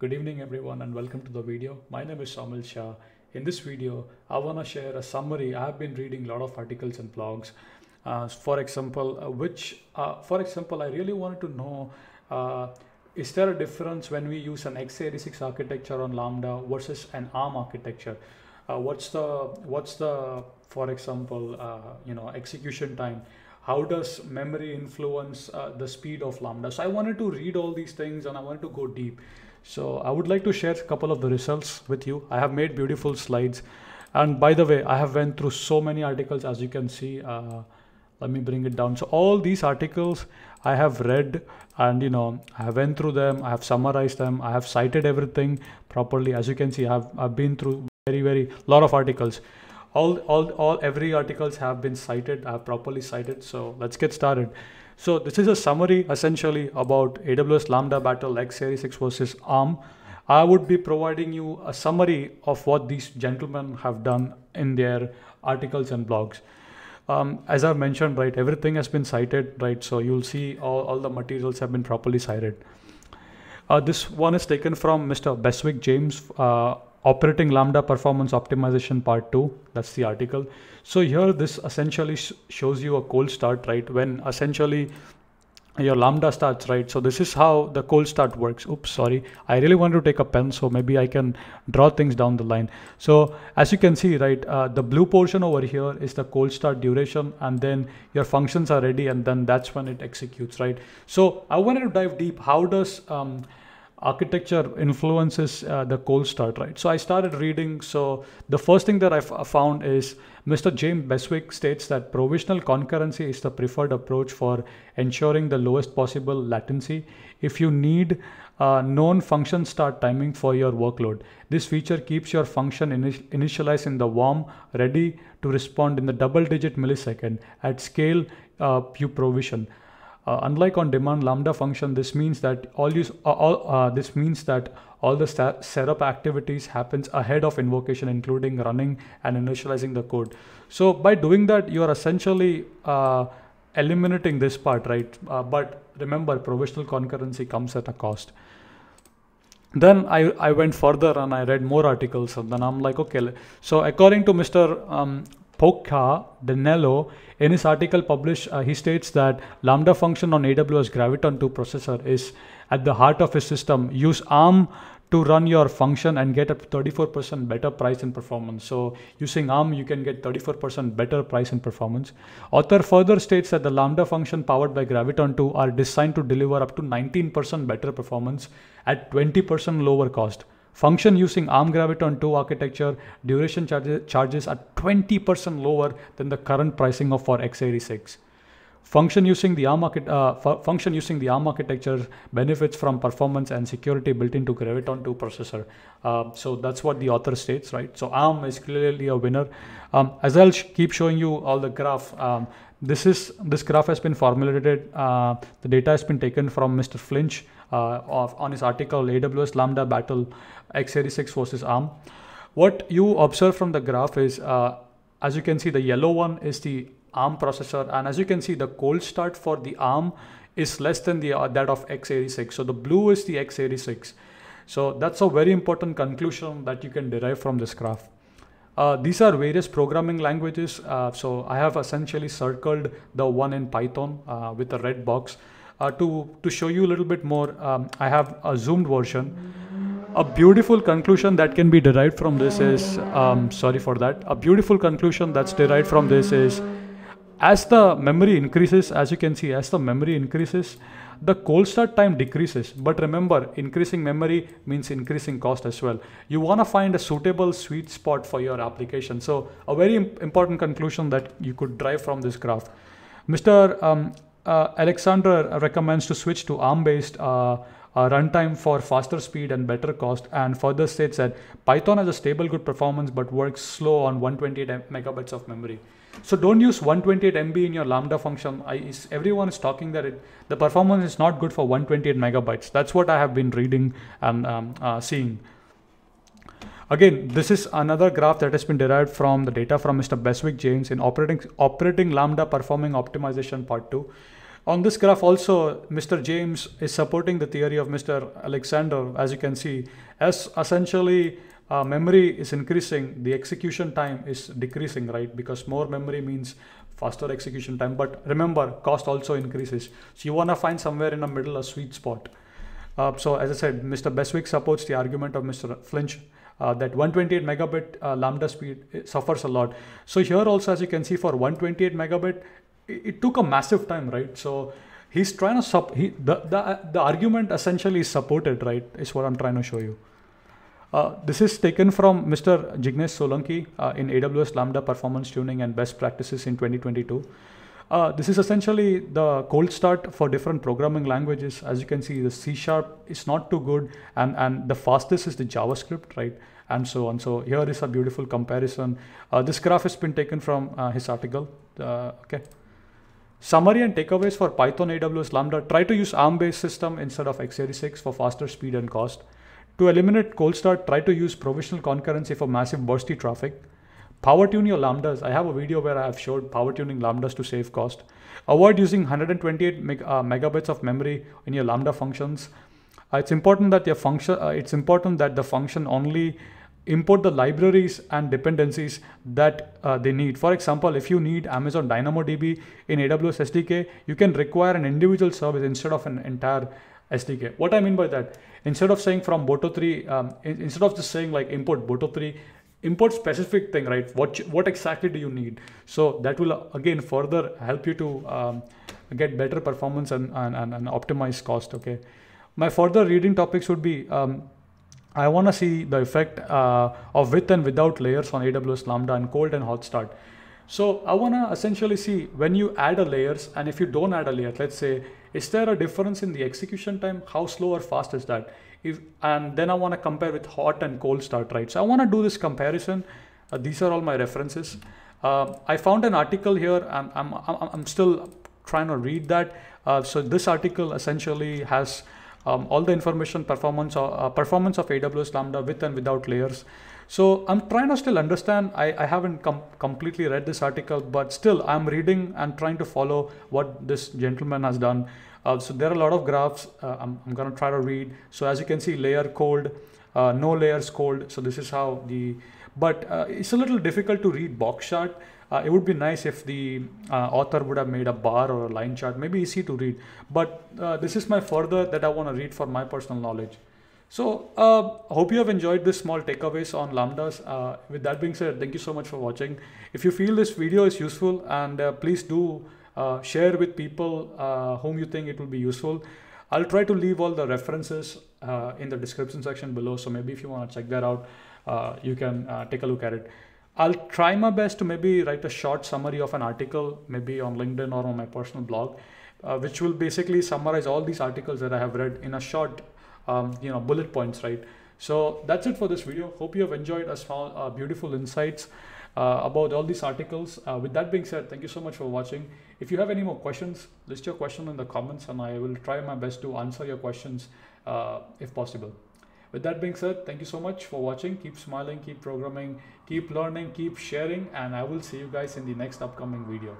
Good evening everyone and welcome to the video. My name is Soumil Shah. In this video, I want to share a summary. I have been reading a lot of articles and blogs. Uh, for example, uh, which, uh, for example, I really wanted to know, uh, is there a difference when we use an x86 architecture on Lambda versus an ARM architecture? Uh, what's the, what's the, for example, uh, you know, execution time? How does memory influence the speed of Lambda? So I wanted to read all these things and I wanted to go deep. So I would like to share a couple of the results with you. I have made beautiful slides. And by the way, I have went through so many articles as you can see. Uh, let me bring it down. So all these articles I have read and you know, I have went through them. I have summarized them. I have cited everything properly. As you can see, I've, I've been through very, very lot of articles. All, all, all, every articles have been cited. I have properly cited. So let's get started. So this is a summary essentially about AWS Lambda Battle x86 versus ARM. I would be providing you a summary of what these gentlemen have done in their articles and blogs. Um, as I've mentioned, right, everything has been cited, right? So you'll see all, all the materials have been properly cited. Uh, this one is taken from Mr. Beswick James, uh, operating lambda performance optimization part 2 that's the article. So here this essentially sh shows you a cold start right? When essentially your lambda starts right? So this is how the cold start works. Oops sorry. I really want to take a pen so maybe i can draw things down the line. So as you can see right uh, the blue portion over here is the cold start duration and then your functions are ready and then that's when it executes right? So i wanted to dive deep. How does um, architecture influences uh, the cold start, right? So I started reading. So the first thing that I found is Mr. James Beswick states that provisional concurrency is the preferred approach for ensuring the lowest possible latency. If you need uh, known function start timing for your workload, this feature keeps your function initialized in the warm, ready to respond in the double digit millisecond at scale uh, you provision. Uh, unlike on demand lambda function, this means that all use uh, all uh, this means that all the setup activities happens ahead of invocation, including running and initializing the code. So by doing that, you are essentially uh, eliminating this part, right? Uh, but remember, provisional concurrency comes at a cost. Then I, I went further and I read more articles and then I'm like, okay, so according to Mr. Um, Poccia Danilo, in his article published, uh, he states that Lambda function on AWS Graviton 2 processor is at the heart of his system. Use ARM to run your function and get a 34% better price and performance. So using ARM, you can get 34% better price and performance. Author further states that the Lambda function powered by Graviton 2 are designed to deliver up to 19% better performance at 20% lower cost. Function using ARM Graviton 2 architecture duration charges, charges are 20% lower than the current pricing of for x86. Function using the ARM uh, function using the ARM architecture benefits from performance and security built into Graviton 2 processor. Uh, so that's what the author states, right? So ARM is clearly a winner. Um, as I'll sh keep showing you all the graph, um, this is this graph has been formulated. Uh, the data has been taken from Mr. Flinch of, on his article AWS Lambda Battle x86 versus ARM. What you observe from the graph is, uh, as you can see, the yellow one is the ARM processor, and as you can see, the cold start for the ARM is less than the uh, that of x86. So the blue is the x86. So that's a very important conclusion that you can derive from this graph. Uh, these are various programming languages. Uh, so I have essentially circled the one in Python uh, with a red box. Uh, to, to show you a little bit more, um, I have a zoomed version. A beautiful conclusion that can be derived from this is, um, sorry for that, a beautiful conclusion that's derived from this is, as the memory increases, as you can see, as the memory increases, the cold start time decreases. But remember, increasing memory means increasing cost as well. You want to find a suitable sweet spot for your application. So a very important conclusion that you could drive from this graph. Mr. Um, Alexander recommends to switch to ARM-based uh, uh, runtime for faster speed and better cost and further states that Python has a stable good performance but works slow on 128 megabytes of memory. So don't use 128 MB in your Lambda function. I, is, everyone is talking that it, the performance is not good for 128 megabytes. That's what I have been reading and um, uh, seeing. Again, this is another graph that has been derived from the data from Mr. Beswick James in operating, operating Lambda performing optimization part two. On this graph also, Mr. James is supporting the theory of Mr. Alexander. As you can see, as essentially uh, memory is increasing, the execution time is decreasing, right? Because more memory means faster execution time. But remember, cost also increases. So you want to find somewhere in the middle a sweet spot. Uh, so as I said, Mr. Beswick supports the argument of Mr. Flinch uh, that 128 megabit uh, lambda speed suffers a lot. So here also, as you can see, for 128 megabit, it, took a massive time, right? So he's trying to sup. He, the the the argument essentially is supported, right? Is what I'm trying to show you. Uh, this is taken from Mr. Jignesh Solanki uh, in AWS Lambda Performance Tuning and Best Practices in 2022. Uh, this is essentially the cold start for different programming languages. As you can see, the C Sharp is not too good, and, and the fastest is the JavaScript, right? And so on. So here is a beautiful comparison. Uh, this graph has been taken from uh, his article. Uh, okay. Summary and takeaways for Python AWS Lambda. Try to use ARM-based system instead of x86 for faster speed and cost. To eliminate cold start, try to use provisional concurrency for massive bursty traffic. Power tune your lambdas. I have a video where I have showed power tuning lambdas to save cost. Avoid using 128 meg uh, megabits of memory in your lambda functions. Uh, it's important that your function. Uh, it's important that the function only import the libraries and dependencies that uh, they need. For example, if you need Amazon DynamoDB in AWS SDK, you can require an individual service instead of an entire SDK. What I mean by that, instead of saying from Boto3, um, instead of just saying like import Boto3, import specific thing, right? What what exactly do you need? So that will uh, again further help you to um, get better performance and, and, and, and, optimize cost. Okay. My further reading topics would be um, I want to see the effect uh, of with and without layers on AWS Lambda and cold and hot start. So I want to essentially see when you add a layers and if you don't add a layer, let's say, is there a difference in the execution time? How slow or fast is that? If, and then I want to compare with hot and cold start, right? So I want to do this comparison. Uh, these are all my references. Uh, I found an article here. I'm, I'm, I'm still trying to read that. Uh, so this article essentially has um, all the information performance, uh, performance of AWS Lambda with and without layers. So I'm trying to still understand. I, I haven't com completely read this article, but still I'm reading and trying to follow what this gentleman has done. Uh, so there are a lot of graphs. Uh, I'm, I'm going to try to read. So as you can see, layer cold, uh, no layers cold. So this is how the, but uh, it's a little difficult to read box chart. Uh, it would be nice if the uh, author would have made a bar or a line chart, maybe easy to read. But this is my further that I want to read for my personal knowledge. So uh, hope you have enjoyed this small takeaways on Lambdas. Uh, with that being said, thank you so much for watching. If you feel this video is useful and uh, please do uh, share with people uh, whom you think it will be useful. I'll try to leave all the references uh, in the description section below. So maybe if you want to check that out, you can take a look at it. I'll try my best to maybe write a short summary of an article, maybe on LinkedIn or on my personal blog, which will basically summarize all these articles that I have read in a short um, you know bullet points right? So that's it for this video. Hope you have enjoyed a small uh, beautiful insights uh, about all these articles. Uh, with that being said thank you so much for watching. If you have any more questions list your question in the comments and i will try my best to answer your questions uh, if possible with that being said thank you so much for watching. Keep smiling keep programming keep learning keep sharing and i will see you guys in the next upcoming video